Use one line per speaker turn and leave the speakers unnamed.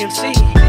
MC.